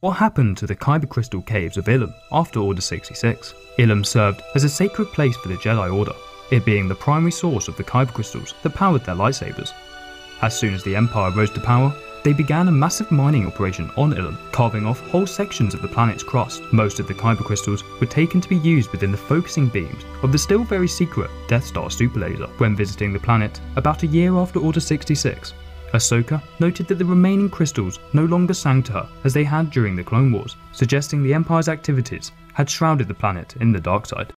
What happened to the Kyber Crystal Caves of Ilum after Order 66? Ilum served as a sacred place for the Jedi Order, it being the primary source of the Kyber crystals that powered their lightsabers. As soon as the Empire rose to power, they began a massive mining operation on Ilum, carving off whole sections of the planet's crust. Most of the Kyber crystals were taken to be used within the focusing beams of the still very secret Death Star superlaser. When visiting the planet about a year after Order 66, Ahsoka noted that the remaining crystals no longer sang to her as they had during the Clone Wars, suggesting the Empire's activities had shrouded the planet in the dark side.